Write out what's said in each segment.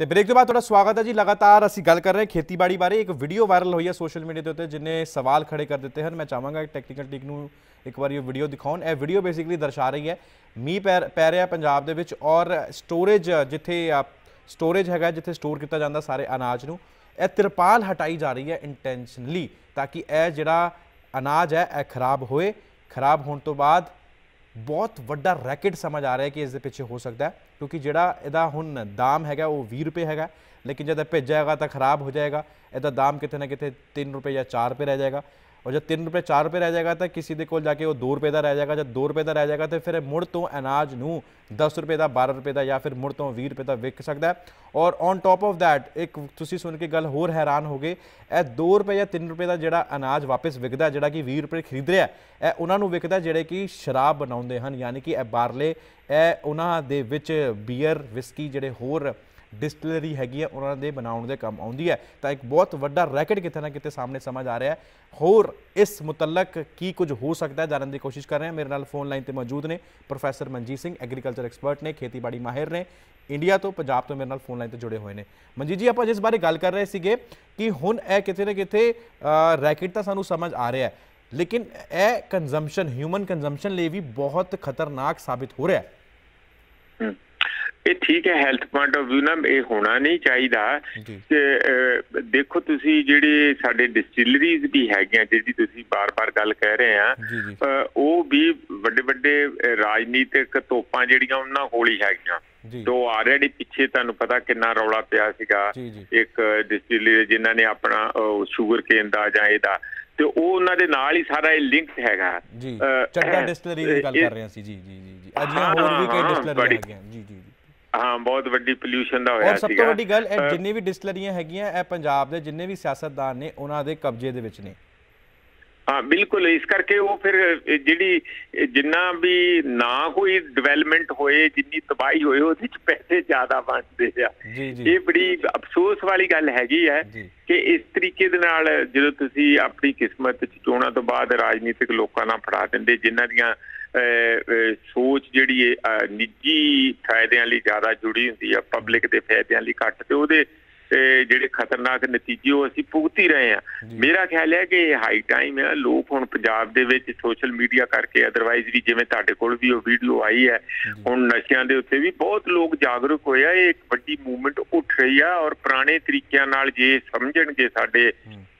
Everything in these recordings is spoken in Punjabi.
ਤੇ ਬ੍ਰੇਕ ਤੋਂ ਬਾਅਦ ਤੁਹਾਡਾ ਸਵਾਗਤ ਹੈ ਜੀ। ਲਗਾਤਾਰ ਅਸੀਂ ਗੱਲ ਕਰ ਰਹੇ ਹਾਂ ਖੇਤੀਬਾੜੀ ਬਾਰੇ। ਇੱਕ ਵੀਡੀਓ ਵਾਇਰਲ ਹੋਈ ਹੈ ਸੋਸ਼ਲ ਮੀਡੀਆ ਦੇ ਉੱਤੇ, ਜਿਨੇ ਸਵਾਲ ਖੜੇ ਕਰ ਦਿੱਤੇ ਹਨ। ਮੈਂ ਚਾਹਾਂਗਾ ਟੈਕਨੀਕਲ ਟੀਕ ਨੂੰ ਇੱਕ ਵਾਰੀ ਇਹ ਵੀਡੀਓ ਦਿਖਾਉਣ। ਇਹ ਵੀਡੀਓ ਬੇਸਿਕਲੀ ਦਰਸਾ ਰਹੀ ਹੈ। ਮੀਂਹ ਪੈ ਪੈ ਰਿਹਾ ਪੰਜਾਬ ਦੇ ਵਿੱਚ ਔਰ ਸਟੋਰੇਜ ਜਿੱਥੇ ਸਟੋਰੇਜ ਹੈਗਾ, ਜਿੱਥੇ ਸਟੋਰ ਕੀਤਾ ਜਾਂਦਾ ਸਾਰੇ ਅਨਾਜ ਨੂੰ, ਇਹ ਤਿਰਪਾਲ ਹਟਾਈ ਜਾ ਰਹੀ ਹੈ ਇੰਟੈਂਸ਼ਨਲੀ ਤਾਂ ਕਿ ਇਹ ਜਿਹੜਾ ਅਨਾਜ ਹੈ, ਇਹ ਖਰਾਬ ਹੋਏ। ਖਰਾਬ ਹੋਣ ਤੋਂ ਬਾਅਦ ਬਹੁਤ ਵੱਡਾ ਰੈਕਟ ਸਮਝ ਆ ਰਿਹਾ ਕਿ ਇਸ ਦੇ ਪਿੱਛੇ ਹੋ ਸਕਦਾ ਹੈ, ਕਿਉਂਕਿ ਜਿਹੜਾ ਇਹਦਾ ਹੁਣ ਦਾਮ ਹੈਗਾ ਉਹ 20 ਰੁਪਏ ਹੈਗਾ, ਲੇਕਿਨ ਜਦ ਭੇਜਿਆ ਭੇਜਿਆਗਾ ਤਾਂ ਖਰਾਬ ਹੋ ਜਾਏਗਾ, ਇਹਦਾ ਦਾਮ ਕਿਤੇ ਨਾ ਕਿਤੇ 3 ਰੁਪਏ ਜਾਂ 4 ਰੁਪਏ ਰਹਿ ਜਾਏਗਾ। ਔਰ ਜਦ 3 ਰੁਪਏ 4 ਰੁਪਏ ਰਹਿ ਜਾਏਗਾ ਤਾਂ ਕਿਸੇ ਦੇ ਕੋਲ ਜਾ ਕੇ ਉਹ 2 ਰੁਪਏ ਦਾ ਰਹਿ ਜਾਏਗਾ ਜਦ 2 ਰੁਪਏ ਦਾ ਰਹਿ ਜਾਏਗਾ ਤਾਂ ਫਿਰ ਮੁੜ ਤੋਂ ਅਨਾਜ ਨੂੰ 10 ਰੁਪਏ ਦਾ 12 ਰੁਪਏ ਦਾ ਜਾਂ ਫਿਰ ਮੁੜ ਤੋਂ 20 ਰੁਪਏ ਦਾ ਵਿਕ ਸਕਦਾ ਔਰ ਔਨ ਟਾਪ ਆਫ ਥੈਟ ਇੱਕ ਤੁਸੀਂ ਸੁਣ ਕੇ ਗੱਲ ਹੋਰ ਹੈਰਾਨ ਹੋਗੇ ਇਹ 2 ਰੁਪਏ ਜਾਂ 3 ਰੁਪਏ ਦਾ ਜਿਹੜਾ ਅਨਾਜ ਵਾਪਸ ਵਿਕਦਾ ਜਿਹੜਾ ਕਿ 20 ਰੁਪਏ ਖਰੀਦ ਰਿਹਾ ਇਹ ਉਹਨਾਂ ਨੂੰ ਵਿਕਦਾ ਜਿਹੜੇ ਕਿ ਸ਼ਰਾਬ ਬਣਾਉਂਦੇ ਹਨ ਯਾਨੀ ਕਿ ਇਹ ਬਾਰਲੇ ਇਹ ਉਹਨਾਂ ਦੇ ਵਿੱਚ ਬੀਅਰ ਵਿਸਕੀ ਜਿਹੜੇ ਹੋਰ ਡਿਸਟਿਲਰੀ ਹੈਗੀ ਹੈ ਉਹਨਾਂ ਦੇ ਬਣਾਉਣ ਦੇ ਕੰਮ ਆਉਂਦੀ ਹੈ। ਤਾਂ ਇੱਕ ਬਹੁਤ ਵੱਡਾ ਰੈਕਟ ਕਿਤੇ ਨਾ ਕਿਤੇ ਸਾਹਮਣੇ ਸਮਝ ਆ ਰਿਹਾ ਹੈ। ਹੋਰ ਇਸ ਮੁਤਲਕ ਕੀ ਕੁਝ ਹੋ ਸਕਦਾ ਹੈ ਜਾਣਨ ਦੀ ਕੋਸ਼ਿਸ਼ ਕਰ ਰਹੇ ਹਾਂ। ਮੇਰੇ ਨਾਲ ਫੋਨ ਲਾਈਨ ਤੇ ਮੌਜੂਦ ਨੇ professor Manjit Singh, agriculture expert ਨੇ, ਖੇਤੀਬਾੜੀ ਮਾਹਿਰ ਨੇ, ਇੰਡੀਆ ਤੋਂ ਪੰਜਾਬ ਤੋਂ ਮੇਰੇ ਨਾਲ ਫੋਨ ਲਾਈਨ ਤੇ ਜੁੜੇ ਹੋਏ ਨੇ। ਮਨਜੀਤ ਜੀ, ਆਪਾਂ ਜਿਸ ਬਾਰੇ ਗੱਲ ਕਰ ਰਹੇ ਸੀਗੇ ਕਿ ਹੁਣ ਇਹ ਕਿਤੇ ਨਾ ਕਿਤੇ ਰੈਕਟ ਤਾਂ ਸਾਨੂੰ ਸਮਝ ਆ ਰਿਹਾ ਹੈ, ਲੇਕਿਨ ਇਹ ਕੰਜ਼ੰਪਸ਼ਨ ਹਿਊਮਨ ਕੰਜ਼ੰਪਸ਼ਨ ਲਈ ਵੀ ਬਹੁਤ ਖਤਰਨਾਕ ਸਾਬਿਤ ਹੋ ਰਿਹਾ ਹੈ। ਇਹ ਠੀਕ ਹੈ ਹੈਲਥ ਪੁਆਇੰਟ ਆਫ View ਨਾਲ ਇਹ ਹੋਣਾ ਨਹੀਂ ਚਾਹੀਦਾ। ਕਿ ਦੇਖੋ ਤੁਸੀਂ ਜਿਹੜੇ ਸਾਡੇ ਡਿਸਟਿਲਰੀਜ਼ ਵੀ ਹੈਗੀਆਂ ਜਿਹਦੀ ਤੁਸੀਂ ਬਾਰ-ਬਾਰ ਗੱਲ ਕਹਿ ਰਹੇ ਆ ਉਹ ਵੀ ਵੱਡੇ ਵੱਡੇ ਰਾਜਨੀਤਿਕ ਤੋਪਾਂ ਜਿਹੜੀਆਂ ਉਹਨਾਂ ਕੋਲ ਹੀ ਹੈਗੀਆਂ। ਜੋ। ਆਲਰੇਡੀ ਪਿੱਛੇ ਤੁਹਾਨੂੰ ਪਤਾ ਕਿੰਨਾ ਰੌਲਾ ਪਿਆ ਸੀਗਾ। ਇੱਕ ਡਿਸਟਿਲਰੀ ਜਿਨ੍ਹਾਂ ਨੇ ਆਪਣਾ ਸ਼ੂਗਰ ਕੇਨ ਦਾ ਜਾਂ ਇਹਦਾ। ਤੇ ਉਹ ਉਹਨਾਂ ਦੇ ਨਾਲ ਹੀ ਸਾਰਾ ਇਹ ਲਿੰਕਡ ਹੈਗਾ। ਜੀ। ਚੱਡਾ ਡਿਸਟਿਲਰੀ ਦੀ ਗੱਲ ਕਰ ਰਹੇ ਸੀ ਜੀ ਜੀ ਜੀ ਅਜਿਹੀਆਂ ਹੋਰ ਵੀ ਕਈ ਡਿਸਟਿਲਰੀ ਹੈਗੀਆਂ। ਜੀ। ਹਾਂ ਬਹੁਤ ਵੱਡੀ ਪੋਲੂਸ਼ਨ ਦਾ ਹੋਇਆ ਸੀਗਾ ਔਰ ਸਭ ਤੋਂ ਵੱਡੀ ਗੱਲ ਇਹ ਜਿੰਨੇ ਵੀ ਡਿਸਟਿਲਰੀਆਂ ਹੈਗੀਆਂ ਇਹ ਪੰਜਾਬ ਦੇ ਜਿੰਨੇ ਵੀ ਸਿਆਸਤਦਾਨ ਨੇ ਉਹਨਾਂ ਦੇ ਕਬਜ਼ੇ ਦੇ ਵਿੱਚ ਨੇ। ਹਾਂ ਬਿਲਕੁਲ ਇਸ ਕਰਕੇ ਉਹ ਫਿਰ ਜਿਹੜੀ ਜਿੰਨਾ ਵੀ ਨਾ ਕੋਈ ਡਿਵੈਲਪਮੈਂਟ ਹੋਏ ਜਿੰਨੀ ਤਬਾਹੀ ਹੋਏ ਉਹਦੇ ਚ ਪੈਸੇ ਜ਼ਿਆਦਾ ਬਣਦੇ ਆ। ਇਹ ਬੜੀ ਅਫਸੋਸ ਵਾਲੀ ਗੱਲ ਹੈਗੀ ਹੈ ਕਿ ਇਸ ਤਰੀਕੇ ਦੇ ਨਾਲ ਜਦੋਂ ਤੁਸੀਂ ਆਪਣੀ ਕਿਸਮਤ ਚ ਚੋਣਾਂ ਤੋਂ ਬਾਅਦ ਰਾਜਨੀਤਿਕ ਲੋਕਾਂ ਨਾਲ ਫੜਾ ਦਿੰਦੇ ਜਿਨ੍ਹਾਂ ਦੀਆਂ ਸੋਚ ਜਿਹੜੀ ਹੈ ਨਿੱਜੀ ਫਾਇਦਿਆਂ ਲਈ ਜ਼ਿਆਦਾ ਜੁੜੀ ਹੁੰਦੀ ਹੈ ਪਬਲਿਕ ਦੇ ਫਾਇਦਿਆਂ ਲਈ ਘੱਟ ਤੇ ਉਹਦੇ ਜਿਹੜੇ ਖਤਰਨਾਕ ਨਤੀਜੇ ਉਹ ਅਸੀਂ ਭੁਗਤ ਰਹੇ ਆ ਮੇਰਾ ਖਿਆਲ ਹੈ ਕਿ ਹਾਈ ਟਾਈਮ ਹੈ। ਲੋਕ ਹੁਣ ਪੰਜਾਬ ਦੇ ਵਿੱਚ ਸੋਸ਼ਲ ਮੀਡੀਆ ਕਰਕੇ ਅਦਰਵਾਈਜ਼ ਵੀ ਜਿਵੇਂ ਤੁਹਾਡੇ ਕੋਲ ਵੀ ਉਹ ਵੀਡੀਓ ਆਈ ਹੈ ਹੁਣ ਨਸ਼ਿਆਂ ਦੇ ਉੱਤੇ ਵੀ ਬਹੁਤ ਲੋਕ ਜਾਗਰੂਕ ਹੋਏ ਆ। ਇਹ ਇੱਕ ਵੱਡੀ ਮੂਵਮੈਂਟ ਉੱਠ ਰਹੀ ਆ ਔਰ ਪੁਰਾਣੇ ਤਰੀਕਿਆਂ ਨਾਲ ਜੇ ਸਮਝਣਗੇ ਸਾਡੇ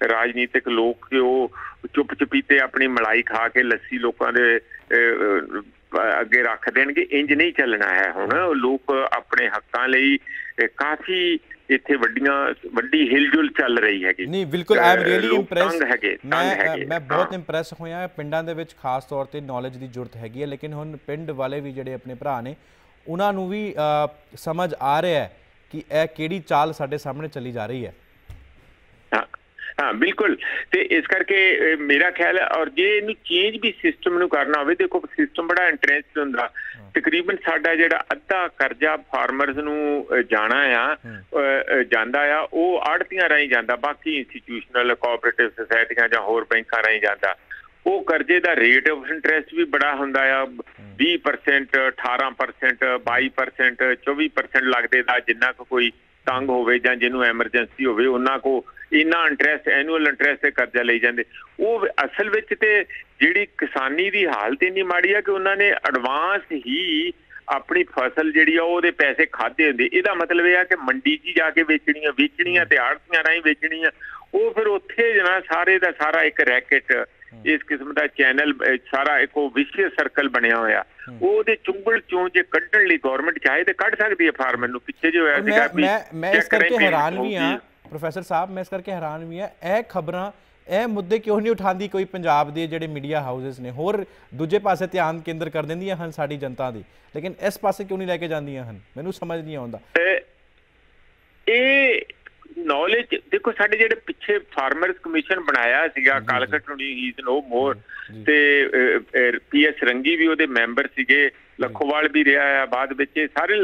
ਰਾਜਨੀਤਿਕ ਲੋਕ ਕਿ ਉਹ ਚੁੱਪ ਚਪੀਤੇ ਆਪਣੀ ਮਲਾਈ ਖਾ ਕੇ ਲੱਸੀ ਲੋਕਾਂ ਦੇ ਅੱਗੇ ਰੱਖ ਦੇਣਗੇ। ਇੰਜ ਨਹੀਂ ਚੱਲਣਾ ਹੈ ਹੁਣ। ਲੋਕ ਆਪਣੇ ਹੱਕਾਂ ਲਈ ਕਾਫੀ ਇੱਥੇ ਵੱਡੀਆਂ ਵੱਡੀ ਹਿਲਜੁਲ ਚੱਲ ਰਹੀ ਹੈਗੀ। ਨਹੀਂ ਬਿਲਕੁਲ ਆਈ ਐਮ ਰੀਲੀ ਇੰਪ੍ਰੈਸ ਮੈਂ ਮੈਂ ਬਹੁਤ ਇੰਪ੍ਰੈਸ ਹੋਇਆ ਪਿੰਡਾਂ ਦੇ ਵਿੱਚ ਖਾਸ ਤੌਰ ਤੇ ਨੌਲੇਜ ਦੀ ਜ਼ਰੂਰਤ ਹੈਗੀ ਹੈ। ਲੇਕਿਨ ਹੁਣ ਪਿੰਡ ਵਾਲੇ ਵੀ ਜਿਹੜੇ ਆਪਣੇ ਭਰਾ ਨੇ ਉਹਨਾਂ ਨੂੰ ਵੀ ਸਮਝ ਆ ਰਿਹਾ ਹੈ ਕਿ ਇਹ ਕਿਹੜੀ ਚਾਲ ਸਾਡੇ ਸਾਹਮਣੇ ਚੱਲੀ ਜਾ ਰਹੀ ਹੈ। ਹਾਂ ਬਿਲਕੁਲ। ਤੇ ਇਸ ਕਰਕੇ ਮੇਰਾ ਖਿਆਲ ਹੈ ਔਰ ਜੇ ਇਹਨੂੰ ਚੇਂਜ ਵੀ ਸਿਸਟਮ ਨੂੰ ਕਰਨਾ ਹੋਵੇ ਦੇਖੋ ਸਿਸਟਮ ਬੜਾ ਇੰਟਰਸਟ ਹੁੰਦਾ। ਤਕਰੀਬਨ ਸਾਡਾ ਜਿਹੜਾ ਅੱਧਾ ਕਰਜ਼ਾ ਫਾਰਮਰਸ ਨੂੰ ਜਾਣਾ ਆ ਜਾਂਦਾ ਆ ਉਹ ਆੜਤੀਆਂ ਰਾਹੀਂ ਜਾਂਦਾ ਬਾਕੀ ਇੰਸਟੀਟਿਊਸ਼ਨਲ ਕੋਆਪਰੇਟਿਵ ਸੁਸਾਇਟੀਆਂ ਜਾਂ ਹੋਰ ਬੈਂਕਾਂ ਰਾਹੀਂ ਜਾਂਦਾ। ਉਹ ਕਰਜ਼ੇ ਦਾ ਰੇਟ ਆਫ ਇੰਟਰਸਟ ਵੀ ਬੜਾ ਹੁੰਦਾ ਆ 20% 18% 22% 24% ਲੱਗਦੇ ਦਾ ਜਿੰਨਾ ਕੋਈ ਤੰਗ ਹੋਵੇ ਜਾਂ ਜਿਹਨੂੰ ਐਮਰਜੈਂਸੀ ਹੋਵੇ ਉਹਨਾਂ ਕੋ ਇਨਾ ਇੰਟਰਸਟ ਐਨੂਅਲ ਇੰਟਰਸਟ ਤੇ ਕਰਜ਼ਾ ਲਈ ਜਾਂਦੇ। ਉਹ ਅਸਲ ਵਿੱਚ ਤੇ ਜਿਹੜੀ ਕਿਸਾਨੀ ਦੀ ਹਾਲਤ ਇੰਨੀ ਮਾੜੀ ਆ ਕਿ ਉਹਨਾਂ ਨੇ ਐਡਵਾਂਸ ਹੀ ਆਪਣੀ ਫਸਲ ਜਿਹੜੀ ਆ ਉਹਦੇ ਪੈਸੇ ਖਾਦੇ ਹੁੰਦੇ। ਇਹਦਾ ਮਤਲਬ ਇਹ ਆ ਕਿ ਮੰਡੀ 'ਚ ਜਾ ਕੇ ਵੇਚਣੀਆਂ ਵੇਚਣੀਆਂ ਤੇ ਆੜਤੀਆਂ ਰਾਹੀਂ ਵੇਚਣੀਆਂ। ਉਹ ਫਿਰ ਉੱਥੇ ਜਨਾ ਸਾਰੇ ਦਾ ਸਾਰਾ ਇੱਕ ਰੈਕਟ ਇਸ ਕਿਸਮ ਦਾ ਚੈਨਲ ਸਾਰਾ ਇੱਕੋ ਵਿਸ਼ੇ ਸਰਕਲ ਬਣਿਆ ਹੋਇਆ। ਉਹਦੇ ਚੁੰਗਲ ਚੋਂ ਜੇ ਕੱਢਣ ਲਈ ਗਵਰਨਮੈਂਟ ਚਾਹੇ ਤੇ ਕੱਢ ਸਕਦੀ ਹੈ ਫਾਰਮਰ ਨੂੰ। ਪਿੱਛੇ ਜੋ ਹੋਇਆ ਸੀਗਾ ਮੈਂ ਮੈਂ ਇਸ ਕਰਕੇ ਹੈਰਾਨ ਵੀ ਆ ਪ੍ਰੋਫੈਸਰ ਸਾਹਿਬ ਮੈਂ ਇਸ ਕਰਕੇ ਹੈਰਾਨ ਵੀ ਆ ਇਹ ਖਬਰਾਂ ਇਹ ਮੁੱਦੇ ਕਿਉਂ ਨਹੀਂ ਉਠਾਉਂਦੀ ਕੋਈ ਪੰਜਾਬ ਦੇ ਜਿਹੜੇ ਮੀਡੀਆ ਹਾਊਸਸ ਨੇ? ਹੋਰ ਦੂਜੇ ਪਾਸੇ ਧਿਆਨ ਕੇਂਦਰ ਕਰ ਦਿੰਦੀਆਂ ਹਨ ਸਾਡੀ ਜਨਤਾ ਦੀ। ਲੇਕਿਨ ਇਸ ਪਾਸੇ ਕਿਉਂ ਨਹੀਂ ਲੈ ਕੇ ਜਾਂਦੀਆਂ ਹਨ? ਮੈਨੂੰ ਸਮਝ ਨਹੀਂ ਆਉਂਦਾ। ਇਹ ਨੌਲੇਜ ਦੇਖੋ ਸਾਡੇ ਜਿਹੜੇ ਪਿੱਛੇ ਫਾਰਮਰਸ ਕਮਿਸ਼ਨ ਬਣਾਇਆ ਸੀਗਾ ਕਾਲਕਟ ਨੂੰ ਇਜ਼ ਨੋ ਮੋਰ ਤੇ ਪੀਐਸ ਰੰਗੀ ਵੀ ਉਹਦੇ ਮੈਂਬਰ ਸੀਗੇ। ਲਖੋਵਾਲ ਵੀ ਰਿਹਾ ਆ ਬਾਅਦ ਵਿੱਚ ਸਾਰੇ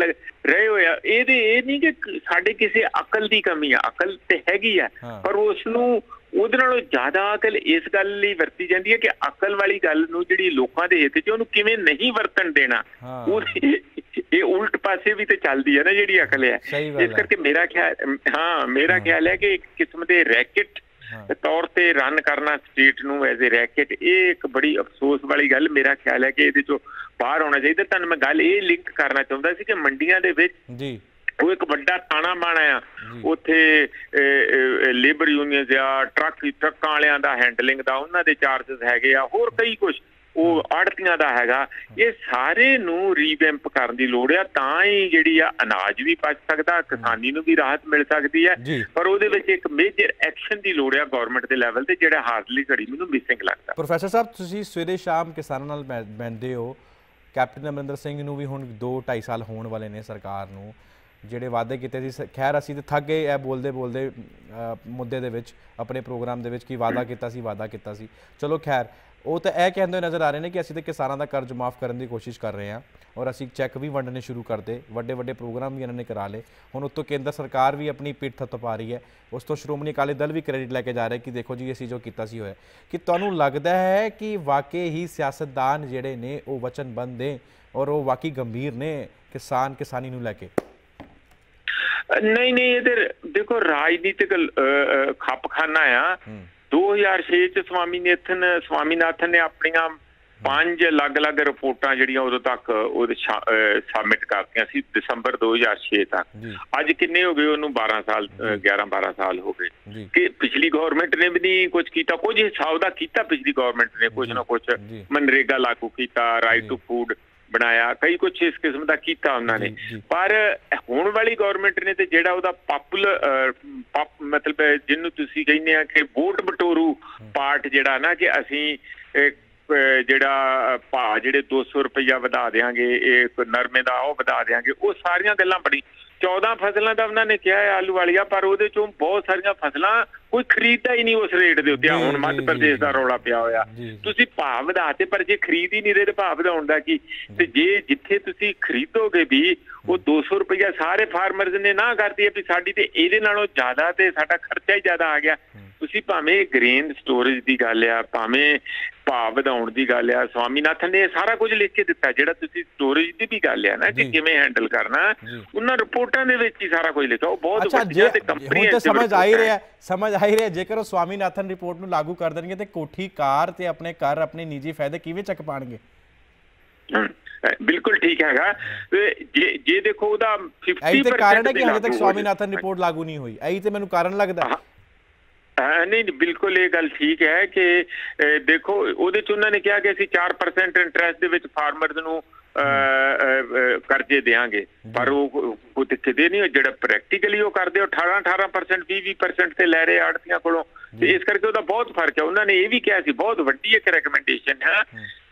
ਰਹੇ ਹੋਏ ਆ। ਇਹਦੇ ਇਹ ਨਹੀਂ ਕਿ ਸਾਡੇ ਕਿਸੇ ਅਕਲ ਦੀ ਕਮੀ ਆ। ਅਕਲ ਤੇ ਹੈਗੀ ਆ ਪਰ ਉਸ ਨੂੰ ਉਹਦੇ ਨਾਲੋਂ ਜ਼ਿਆਦਾ ਅਕਲ ਇਸ ਗੱਲ ਲਈ ਵਰਤੀ ਜਾਂਦੀ ਹੈ ਕਿ ਅਕਲ ਵਾਲੀ ਗੱਲ ਨੂੰ ਜਿਹੜੀ ਲੋਕਾਂ ਦੇ ਹਿੱਤ 'ਚ ਉਹਨੂੰ ਕਿਵੇਂ ਨਹੀਂ ਵਰਤਣ ਦੇਣਾ। ਉਹ ਇਹ ਉਲਟ ਪਾਸੇ ਵੀ ਤੇ ਚੱਲਦੀ ਹੈ ਨਾ ਜਿਹੜੀ ਅਕਲ ਹੈ ਇਸ ਕਰਕੇ ਮੇਰਾ ਖਿਆਲ ਹਾਂ ਮੇਰਾ ਖਿਆਲ ਹੈ ਕਿ ਇੱਕ ਕਿਸਮ ਦੇ ਰੈਕਟ ਤੌਰ ਤੇ ਰਨ ਕਰਨਾ ਸਟੇਟ ਨੂੰ ਐਜ਼ ਅ ਰੈਕਟ ਇਹ ਇੱਕ ਬੜੀ ਅਫਸੋਸ ਵਾਲੀ ਗੱਲ ਮੇਰਾ ਖਿਆਲ ਹੈ ਕਿ ਇਹਦੇ ਚੋਂ ਬਾਹਰ ਆਉਣਾ ਚਾਹੀਦਾ। ਤੁਹਾਨੂੰ ਮੈਂ ਗੱਲ ਇਹ ਲਿੰਕ ਕਰਨਾ ਚਾਹੁੰਦਾ ਸੀ ਕਿ ਮੰਡੀਆਂ ਦੇ ਵਿੱਚ ਜੀ। ਉਹ ਇੱਕ ਵੱਡਾ ਤਾਣਾ ਬਾਣਾ ਆ ਉੱਥੇ ਲੇਬਰ ਯੂਨੀਅਨਸ ਆ ਟਰੱਕ ਟਰੱਕਾਂ ਵਾਲਿਆਂ ਦਾ ਹੈਂਡਲਿੰਗ ਦਾ ਉਹਨਾਂ ਦੇ ਚਾਰजेस ਹੈਗੇ ਆ ਹੋਰ ਕਈ ਕੁਝ ਉਹ ਆੜਤੀਆਂ ਦਾ ਹੈਗਾ ਇਹ ਸਾਰੇ ਨੂੰ ਰੀਵੈਂਪ ਕਰਨ ਦੀ ਲੋੜ ਆ ਤਾਂ ਹੀ ਜਿਹੜੀ ਆ ਅਨਾਜ ਵੀ ਪਚ ਸਕਦਾ ਕਿਸਾਨੀ ਨੂੰ ਵੀ ਰਾਹਤ ਮਿਲ ਸਕਦੀ ਹੈ। ਪਰ ਉਹਦੇ ਵਿੱਚ ਇੱਕ ਮੇਜਰ ਐਕਸ਼ਨ ਦੀ ਲੋੜ ਆ ਗਵਰਨਮੈਂਟ ਦੇ ਲੈਵਲ ਤੇ ਜਿਹੜਾ ਹਾਰਡਲੀ ਘੜੀ ਮੈਨੂੰ ਮਿਸਿੰਗ ਲੱਗਦਾ। ਪ੍ਰੋਫੈਸਰ ਸਾਹਿਬ ਤੁਸੀਂ ਸਵੇਰੇ ਸ਼ਾਮ ਕਿਸਾਨਾਂ ਨਾਲ ਬੈਠਦੇ ਹੋ। ਕੈਪਟਨ ਅਮਰਿੰਦਰ ਸਿੰਘ ਨੂੰ ਵੀ ਹੁਣ 2 2.5 ਸਾਲ ਹੋਣ ਵਾਲੇ ਨੇ ਸਰਕਾਰ ਨੂੰ। ਜਿਹੜੇ ਵਾਅਦੇ ਕੀਤੇ ਸੀ ਖੈਰ ਅਸੀਂ ਤੇ ਥੱਕ ਗਏ ਇਹ ਬੋਲਦੇ ਬੋਲਦੇ ਮੁੱਦੇ ਦੇ ਵਿੱਚ ਆਪਣੇ ਪ੍ਰੋਗਰਾਮ ਦੇ ਵਿੱਚ ਕੀ ਵਾਅਦਾ ਕੀਤਾ ਸੀ ਵਾਅਦਾ ਕੀਤਾ ਸੀ। ਚਲੋ ਖੈਰ ਉਹ ਤਾਂ ਇਹ ਕਹਿੰਦੇ ਨਜ਼ਰ ਆ ਰਹੇ ਨੇ ਕਿ ਅਸੀਂ ਤੇ ਕਿਸਾਨਾਂ ਦਾ ਕਰਜ਼ ਮਾਫ ਕਰਨ ਦੀ ਕੋਸ਼ਿਸ਼ ਕਰ ਰਹੇ ਹਾਂ ਔਰ ਅਸੀਂ ਚੈੱਕ ਵੀ ਵੰਡਣੇ ਸ਼ੁਰੂ ਕਰਦੇ ਵੱਡੇ ਵੱਡੇ ਪ੍ਰੋਗਰਾਮ ਵੀ ਇਹਨਾਂ ਨੇ ਕਰਾ ਲਏ। ਹੁਣ ਉੱਤੋਂ ਕੇਂਦਰ ਸਰਕਾਰ ਵੀ ਆਪਣੀ ਪਿੱਠ ਥਪਾ ਰਹੀ ਹੈ। ਉਸ ਤੋਂ ਸ਼੍ਰੋਮਣੀ ਅਕਾਲੀ ਦਲ ਵੀ ਕ੍ਰੈਡਿਟ ਲੈ ਕੇ ਜਾ ਰਿਹਾ ਕਿ ਦੇਖੋ ਜੀ ਅਸੀਂ ਜੋ ਕੀਤਾ ਸੀ ਹੋਇਆ ਕਿ ਤੁਹਾਨੂੰ ਲੱਗਦਾ ਹੈ ਕਿ ਵਾਕਈ ਹੀ ਸਿਆਸਤਦਾਨ ਜਿਹੜੇ ਨੇ ਉਹ ਵਚਨਬੰਦ ਨੇ ਔਰ ਉਹ ਵਾਕਈ ਗੰਭੀਰ ਨੇ ਕਿਸਾਨ ਕਿਸਾਨੀ ਨੂੰ ਲੈ ਕੇ? ਨਹੀਂ ਨਹੀਂ ਇਹਦੇ ਦੇਖੋ ਰਾਜਨੀਤਿਕ ਖੱਪਖਾਨਾ ਆ। 2006 ਚ ਸਵਾਮੀ ਨੇਥਨ ਸਵਾਮੀਨਾਥਨ ਨੇ ਆਪਣੀਆਂ ਪੰਜ ਅਲੱਗ-ਅਲੱਗ ਰਿਪੋਰਟਾਂ ਜਿਹੜੀਆਂ ਉਦੋਂ ਤੱਕ ਉਹ ਸਬਮਿਟ ਕਰਤੀਆਂ ਸੀ ਦਸੰਬਰ 2006 ਤੱਕ। ਅੱਜ ਕਿੰਨੇ ਹੋ ਗਏ ਉਹਨੂੰ? 12 ਸਾਲ 11 12 ਸਾਲ ਹੋ ਗਏ। ਕਿ ਪਿਛਲੀ ਗਵਰਨਮੈਂਟ ਨੇ ਵੀ ਨਹੀਂ ਕੁਝ ਕੀਤਾ ਕੁਝ ਹਿਸਾਬ ਦਾ ਕੀਤਾ ਪਿਛਲੀ ਗਵਰਨਮੈਂਟ ਨੇ ਕੁਝ ਨਾ ਕੁਝ ਮਨਰੇਗਾ ਲਾਗੂ ਕੀਤਾ ਰਾਈਟ ਟੂ ਫੂਡ ਬਣਾਇਆ ਕਈ ਕੁਝ ਇਸ ਕਿਸਮ ਦਾ ਕੀਤਾ ਉਹਨਾਂ ਨੇ। ਪਰ ਹੁਣ ਵਾਲੀ ਗਵਰਨਮੈਂਟ ਨੇ ਤੇ ਜਿਹੜਾ ਉਹਦਾ ਪਪੂਲਰ ਮਤਲਬ ਜਿਹਨੂੰ ਤੁਸੀਂ ਕਹਿੰਦੇ ਆ ਕਿ ਵੋਟ ਬਟੋਰੂ ਪਾਰਟ ਜਿਹੜਾ ਨਾ ਕਿ ਅਸੀਂ ਜਿਹੜਾ ਭਾ ਜਿਹੜੇ 200 ਰੁਪਇਆ ਵਧਾ ਦੇਾਂਗੇ ਇਹ ਨਰਮੇ ਦਾ ਉਹ ਵਧਾ ਦੇਾਂਗੇ ਉਹ ਸਾਰੀਆਂ ਗੱਲਾਂ ਬੜੀ 14 ਫਸਲਾਂ ਦਾ ਉਹਨਾਂ ਨੇ ਕਿਹਾ ਹੈ ਆਲੂ ਵਾਲੀਆ ਪਰ ਉਹਦੇ ਚੋਂ ਬਹੁਤ ਸਾਰੀਆਂ ਫਸਲਾਂ ਕੋਈ ਖਰੀਦਦਾ ਹੀ ਨਹੀਂ ਉਸ ਰੇਟ ਦੇ ਉੱਤੇ। ਹੁਣ ਮੱਧ ਪ੍ਰਦੇਸ਼ ਦਾ ਰੌਲਾ ਪਿਆ ਹੋਇਆ। ਤੁਸੀਂ ਭਾਅ ਵਧਾਤੇ ਪਰ ਜੇ ਖਰੀਦ ਹੀ ਨਹੀਂ ਰਹੇ ਤੇ ਭਾਅ ਵਧਾਉਣ ਦਾ ਕੀ? ਤੇ ਜੇ ਜਿੱਥੇ ਤੁਸੀਂ ਖਰੀਦੋਗੇ ਵੀ ਉਹ 200 ਰੁਪਇਆ ਸਾਰੇ ਫਾਰਮਰਸ ਨੇ ਨਾ ਕਰਦੀ ਹੈ ਵੀ ਸਾਡੀ ਤੇ ਇਹਦੇ ਨਾਲੋਂ ਜ਼ਿਆਦਾ ਤੇ ਸਾਡਾ ਖਰਚਾ ਹੀ ਜ਼ਿਆਦਾ ਆ ਗਿਆ। ਤੁਸੀਂ ਭਾਵੇਂ ਗ੍ਰੇਨ ਸਟੋਰੇਜ ਦੀ ਗੱਲ ਆ ਭਾਵੇਂ ਭਾਅ ਵਧਾਉਣ ਦੀ ਗੱਲ ਆ ਸਵਾਮੀਨਾਥਨ ਨੇ ਸਾਰਾ ਕੁਝ ਲਿਖ ਕੇ ਦਿੱਤਾ ਜਿਹੜਾ ਤੁਸੀਂ ਸਟੋਰੇਜ ਦੀ ਵੀ ਗੱਲ ਆ ਨਾ ਕਿ ਕਿਵੇਂ ਹੈਂਡਲ ਕਰਨਾ ਉਹਨਾਂ ਰਿਪੋਰਟਾਂ ਦੇ ਵਿੱਚ ਹੀ ਸਾਰਾ ਕੁਝ ਲਿਖਿਆ ਉਹ ਬਹੁਤ ਵੱਡੀਆਂ ਤੇ ਕੰਪਨੀਆਂ ਹੁਣ ਸਮਝ ਆ ਹੀ ਰਿਹਾ ਸਮਝ ਆ ਹੀ ਰਿਹਾ ਜੇਕਰ ਉਹ ਸਵਾਮੀਨਾਥਨ ਰਿਪੋਰਟ ਨੂੰ ਲਾਗੂ ਕਰ ਦੇਣਗੇ ਤੇ ਕੋਠੀ ਕਾਰ ਤੇ ਆਪਣੇ ਘਰ ਆਪਣੇ ਨਿੱਜੀ ਫਾਇਦੇ ਕਿਵੇਂ ਚੱਕ ਪਾਣਗੇ? ਬਿਲਕੁਲ ਠੀਕ ਹੈਗਾ। ਜੇ ਜੇ ਦੇਖੋ ਉਹਦਾ 50% ਇਹ ਤੇ ਕਾਰਨ ਹੈ ਕਿ ਹਜੇ ਤੱਕ ਸਵਾਮੀਨਾਥਨ ਰਿਪੋਰਟ ਲਾਗੂ ਨਹੀਂ ਹੋਈ। ਇਹ ਤੇ ਮੈਨੂੰ ਕਾਰਨ ਲੱਗਦਾ। ਨਹੀਂ ਬਿਲਕੁਲ ਇਹ ਗੱਲ ਠੀਕ ਹੈ ਕਿ ਦੇਖੋ ਉਹਦੇ ਚ ਉਹਨਾਂ ਨੇ ਕਿਹਾ ਕਿ ਅਸੀਂ 4% ਇੰਟਰਸਟ ਦੇ ਵਿੱਚ ਫਾਰਮਰਸ ਨੂੰ ਕਰਜ਼ੇ ਦੇਾਂਗੇ ਪਰ ਉਹ ਕਿਤੇ ਨਹੀਂ ਜਿਹੜਾ ਪ੍ਰੈਕਟੀਕਲੀ ਉਹ ਕਰਦੇ ਉਹ 18 18% 20 20% ਤੇ ਲੈ ਰਹੇ ਆੜਤੀਆਂ ਕੋਲੋਂ। ਤੇ ਇਸ ਕਰਕੇ ਉਹਦਾ ਬਹੁਤ ਫ਼ਰਕ ਹੈ। ਉਹਨਾਂ ਨੇ ਇਹ ਵੀ ਕਿਹਾ ਸੀ ਬਹੁਤ ਵੱਡੀ ਇੱਕ ਰეკਮੈਂਡੇਸ਼ਨ ਹੈ।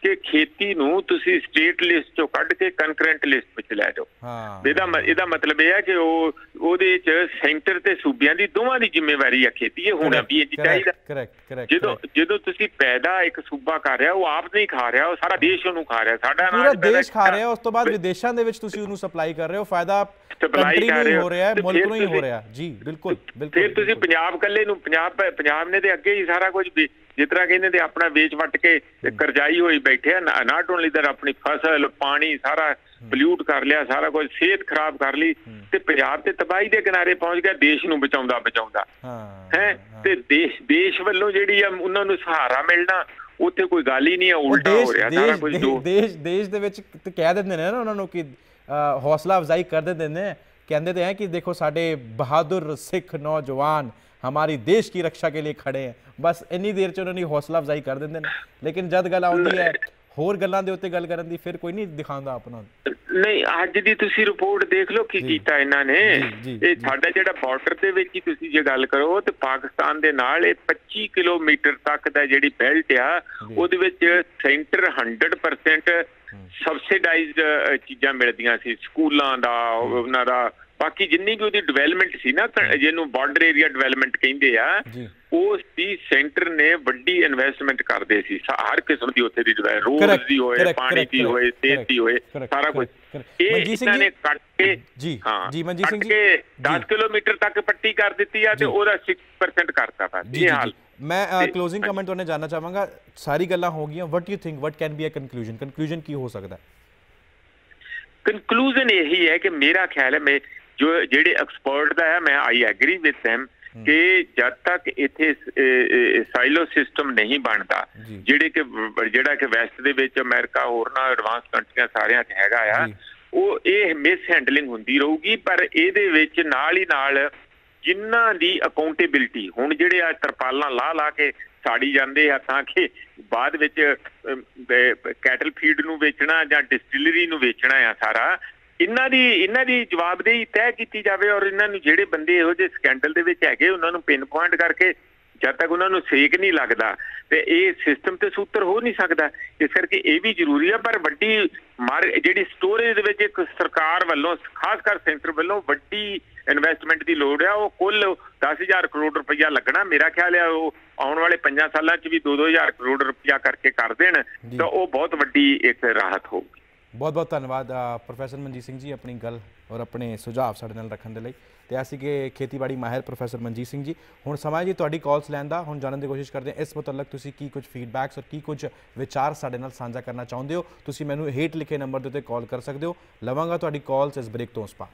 ਕਿ ਖੇਤੀ ਨੂੰ ਤੁਸੀਂ ਸਟੇਟ ਲਿਸਟ ਚੋਂ ਕੱਢ ਕੇ ਕਨਕਰੈਂਟ ਲਿਸਟ ਵਿੱਚ ਲੈ ਜਾਓ। ਹਾਂ। ਇਹਦਾ ਇਹਦਾ ਮਤਲਬ ਇਹ ਹੈ ਕਿ ਉਹ ਉਹਦੇ ਚ ਸੈਂਟਰ ਤੇ ਸੂਬਿਆਂ ਦੀ ਦੋਵਾਂ ਦੀ ਜ਼ਿੰਮੇਵਾਰੀ ਹੈ ਖੇਤੀ ਇਹ ਹੋਣਾ ਵੀ ਇਹ ਚਾਹੀਦਾ। ਕਰੈਕਟ ਕਰੈਕਟ ਜਦੋਂ ਜਦੋਂ ਤੁਸੀਂ ਪੈਦਾ ਇੱਕ ਸੂਬਾ ਕਰ ਰਿਹਾ ਉਹ ਆਪ ਨਹੀਂ ਖਾ ਰਿਹਾ ਉਹ ਸਾਰਾ ਦੇਸ਼ ਉਹਨੂੰ ਖਾ ਰਿਹਾ ਸਾਡਾ ਪੂਰਾ ਦੇਸ਼ ਖਾ ਰਿਹਾ ਉਸ ਤੋਂ ਬਾਅਦ ਵਿਦੇਸ਼ਾਂ ਦੇ ਵਿੱਚ ਤੁਸੀਂ ਉਹਨੂੰ ਸਪਲਾਈ ਕਰ ਰਹੇ ਹੋ ਫਾਇਦਾ ਕੰਟਰੀ ਨੂੰ ਹੋ। ਰਿਹਾ ਹੈ ਮੁਲਕ ਨੂੰ ਹੀ ਹੋ ਰਿਹਾ। ਜੀ ਬਿਲਕੁਲ ਬਿਲਕੁਲ ਫਿਰ ਤੁਸੀਂ ਪੰਜਾਬ ਕੱਲੇ ਨੂੰ ਪੰਜਾਬ ਪੰਜਾਬ ਨੇ ਤੇ ਅੱਗੇ ਹੀ ਸਾਰਾ ਕੁਝ ਜਿਸ ਤਰ੍ਹਾਂ ਕਹਿੰਦੇ ਤੇ ਆਪਣਾ ਵੇਚ ਵਟ ਕੇ ਕਰਜ਼ਾਈ ਹੋਈ ਬੈਠੇ ਆ ਨਾਟ ਓਨਲੀ ਦਰ ਆਪਣੀ ਫਸਲ ਪਾਣੀ ਸਾਰਾ ਪੋਲਿਊਟ ਕਰ ਲਿਆ ਸਾਰਾ ਕੁਝ ਸਿਹਤ ਖਰਾਬ ਕਰ ਲਈ ਤੇ ਪੰਜਾਬ ਤੇ ਤਬਾਹੀ ਦੇ ਕਿਨਾਰੇ ਪਹੁੰਚ ਗਿਆ ਦੇਸ਼ ਨੂੰ ਬਚਾਉਂਦਾ ਬਚਾਉਂਦਾ। ਹੈ ਤੇ ਦੇਸ਼ ਦੇਸ਼ ਵੱਲੋਂ ਜਿਹੜੀ ਆ ਉਹਨਾਂ ਨੂੰ ਸਹਾਰਾ ਮਿਲਣਾ ਉੱਥੇ ਕੋਈ ਗੱਲ ਹੀ ਨਹੀਂ ਆ ਉਲਟਾ ਹੋ ਰਿਹਾ ਸਾਰਾ ਕੁਝ ਦੇਸ਼ ਦੇਸ਼ ਦੇ ਵਿੱਚ ਕਹਿ ਦਿੰਦੇ ਨੇ ਨਾ ਉਹਨਾਂ ਨੂੰ ਕਿ ਹੌਸਲਾ ਅਫਜ਼ਾਈ ਕਰ ਦਿੰਦੇ ਨੇ। ਕਹਿੰਦੇ ਤੇ ਹੈ ਕਿ ਦੇਖੋ ਸਾਡੇ ਬਹਾਦਰ ਸਿੱਖ ਨੌਜਵਾਨ ਹਮਾਰੀ ਦੇਸ਼ ਦੀ ਰੱਖਿਆ ਕੇ ਲਈ ਖੜੇ ਹੈ ਬਸ ਇੰਨੀ ਦੇਰ ਚ ਉਹਨਾਂ ਨੇ ਹੌਸਲਾ ਅਫਜ਼ਾਈ ਕਰ ਦਿੰਦੇ ਨੇ ਲੇਕਿਨ ਜਦ ਗੱਲ ਆਉਂਦੀ ਹੈ ਹੋਰ ਗੱਲਾਂ ਦੇ ਉੱਤੇ ਗੱਲ ਕਰਨ ਦੀ ਫਿਰ ਕੋਈ ਨਹੀਂ ਦਿਖਾਉਂਦਾ ਆਪਣਾ ਨਹੀਂ ਅੱਜ ਦੀ ਤੁਸੀਂ ਰਿਪੋਰਟ ਦੇਖ ਲਓ ਕੀ ਕੀਤਾ ਇਹਨਾਂ ਨੇ ਇਹ ਸਾਡਾ ਜਿਹੜਾ ਬਾਰਡਰ ਦੇ ਵਿੱਚ ਹੀ ਤੁਸੀਂ ਜੇ ਗੱਲ ਕਰੋ ਤੇ ਪਾਕਿਸਤਾਨ ਦੇ ਨਾਲ ਇਹ 25 ਕਿਲੋਮੀਟਰ ਤੱਕ ਦਾ ਜਿਹੜੀ ਬੈਲਟ ਆ ਉਹਦੇ ਵਿੱਚ ਸੈਂਟਰ 100% ਸਬਸਿਡਾਈਜ਼ਡ ਚੀਜ਼ਾਂ ਮਿਲਦੀਆਂ ਸੀ ਸਕੂਲਾਂ ਦਾ ਉਹਨਾਂ ਦਾ ਬਾਕੀ ਜਿੰਨੀ ਵੀ ਉਹਦੀ ਡਿਵੈਲਪਮੈਂਟ ਸੀ ਨਾ ਜਿਹਨੂੰ ਬਾਰਡਰ ਏਰੀਆ ਡਿਵੈਲਪਮੈਂਟ ਕਹਿੰਦੇ ਆ ਉਸ ਦੀ ਸੈਂਟਰ ਨੇ ਵੱਡੀ ਇਨਵੈਸਟਮੈਂਟ ਕਰਦੇ ਸੀ। ਹਰ ਕਿਸਮ ਦੀ ਉੱਥੇ ਦੀ ਰੋਡ ਦੀ ਹੋਏ ਪਾਣੀ ਦੀ ਹੋਏ ਸਿਹਤ ਦੀ ਹੋਏ ਸਾਰਾ ਕੁਝ ਇਹ ਇਹਨਾਂ ਨੇ ਕੱਟ ਕੇ ਜੀ ਹਾਂ ਜੀ ਮਨਜੀਤ ਸਿੰਘ ਜੀ। 10 ਕਿਲੋਮੀਟਰ ਤੱਕ ਪੱਟੀ ਕਰ ਦਿੱਤੀ ਆ ਤੇ ਉਹਦਾ 6% ਕਰਤਾ ਬਸ। ਇਹ ਹਾਲ। ਮੈਂ ਕਲੋਜ਼ਿੰਗ ਕਮੈਂਟ ਤੁਹਾਨੇ ਜਾਨਣਾ ਚਾਹਾਂਗਾ। ਸਾਰੀ ਗੱਲਾਂ ਹੋ ਗਈਆਂ। What you think what can be a conclusion conclusion ਕੀ ਹੋ ਸਕਦਾ? ਕਨਕਲੂਜਨ ਇਹੀ ਹੈ ਕਿ ਮੇਰਾ ਖਿਆਲ ਹੈ ਮੈਂ ਜੋ ਜਿਹੜੇ ਐਕਸਪਰਟ ਦਾ ਹੈ ਮੈਂ ਆਈ ਐਗਰੀ ਵਿਦ them ਕਿ ਜਦ ਤੱਕ ਇੱਥੇ ਸਾਈਲੋ ਸਿਸਟਮ ਨਹੀਂ ਬਣਦਾ ਜਿਹੜੇ ਕਿ ਜਿਹੜਾ ਕਿ ਵੈਸਟ ਦੇ ਵਿੱਚ ਅਮਰੀਕਾ ਹੋਰ ਨਾ ਐਡਵਾਂਸ ਕੰਟਰੀਆਂ ਸਾਰਿਆਂ 'ਚ ਹੈਗਾ ਆ ਉਹ ਇਹ ਮਿਸ ਹੈਂਡਲਿੰਗ ਹੁੰਦੀ ਰਹੂਗੀ ਪਰ ਇਹਦੇ ਵਿੱਚ ਨਾਲ ਹੀ ਨਾਲ ਜਿਨ੍ਹਾਂ ਦੀ ਅਕਾਊਂਟੇਬਿਲਟੀ ਹੁਣ ਜਿਹੜੇ ਆ ਤਰਪਾਲਾਂ ਲਾ ਲਾ ਕੇ ਸਾੜੀ ਜਾਂਦੇ ਆ ਤਾਂ ਕਿ ਬਾਅਦ ਵਿੱਚ ਕੈਟਲ ਫੀਡ ਨੂੰ ਵੇਚਣਾ ਜਾਂ ਡਿਸਟਿਲਰੀ ਨੂੰ ਵੇਚਣਾ ਆ ਸਾਰਾ ਇਹਨਾਂ ਦੀ ਇਹਨਾਂ ਦੀ ਜਵਾਬਦੇਹੀ ਤੈਅ ਕੀਤੀ ਜਾਵੇ ਔਰ ਇਹਨਾਂ ਨੂੰ ਜਿਹੜੇ ਬੰਦੇ ਇਹੋ ਜਿਹੇ ਸਕੈਂਡਲ ਦੇ ਵਿੱਚ ਹੈਗੇ ਉਹਨਾਂ ਨੂੰ ਪਿਨ ਪੁਆਇੰਟ ਕਰਕੇ ਜਦ ਤੱਕ ਉਹਨਾਂ ਨੂੰ ਸੇਕ ਨਹੀਂ ਲੱਗਦਾ ਤੇ ਇਹ ਸਿਸਟਮ ਤੇ ਸੂਤਰ ਹੋ ਨਹੀਂ ਸਕਦਾ। ਇਸ ਕਰਕੇ ਇਹ ਵੀ ਜ਼ਰੂਰੀ ਹੈ ਪਰ ਵੱਡੀ ਜਿਹੜੀ ਸਟੋਰੇਜ ਦੇ ਵਿੱਚ ਇੱਕ ਸਰਕਾਰ ਵੱਲੋਂ ਖਾਸ ਕਰ ਸੈਂਟਰ ਵੱਲੋਂ ਵੱਡੀ ਇਨਵੈਸਟਮੈਂਟ ਦੀ ਲੋੜ ਹੈ ਉਹ ਕੁੱਲ 10000 ਕਰੋੜ ਰੁਪਈਆ ਲੱਗਣਾ ਮੇਰਾ ਖਿਆਲ ਹੈ ਉਹ ਆਉਣ ਵਾਲੇ 5 ਸਾਲਾਂ 'ਚ ਵੀ 2-2000 ਕਰੋੜ ਰੁਪਈਆ ਕਰਕੇ ਕਰ ਦੇਣ ਤਾਂ ਉਹ ਬਹੁਤ ਵੱਡੀ ਇੱਕ ਰਾਹਤ ਹੋਊਗੀ। ਬਹੁਤ ਬਹੁਤ ਧੰਨਵਾਦ ਪ੍ਰੋਫੈਸਰ ਮਨਜੀਤ ਸਿੰਘ ਜੀ, ਆਪਣੀ ਗੱਲ ਔਰ ਆਪਣੇ ਸੁਝਾਅ ਸਾਡੇ ਨਾਲ ਰੱਖਣ ਦੇ ਲਈ। ਤੇ ਅਸੀਂ ਕਿ ਖੇਤੀਬਾੜੀ ਮਾਹਿਰ ਪ੍ਰੋਫੈਸਰ ਮਨਜੀਤ ਸਿੰਘ ਜੀ, ਹੁਣ ਸਮਾਂ ਜੀ ਤੁਹਾਡੀ ਕਾਲਸ ਲੈਣ ਦਾ। ਹੁਣ ਜਾਣਨ ਦੀ ਕੋਸ਼ਿਸ਼ ਕਰਦੇ ਹਾਂ। ਇਸ ਮੁਤਲਕ ਤੁਸੀਂ ਕੀ ਕੁਝ ਫੀਡਬੈਕਸ ਔਰ ਕੀ ਕੁਝ ਵਿਚਾਰ ਸਾਡੇ ਨਾਲ ਸਾਂਝਾ ਕਰਨਾ ਚਾਹੁੰਦੇ ਹੋ, ਤੁਸੀਂ ਮੈਨੂੰ ਹੇਠ ਲਿਖੇ ਨੰਬਰ ਦੇ ਉੱਤੇ ਕਾਲ ਕਰ ਸਕਦੇ ਹੋ। ਲਵਾਂਗਾ ਤੁਹਾਡੀ ਕਾਲਸ ਇਸ ਬ੍ਰੇਕ ਤੋਂ ਉਸ ਪਾ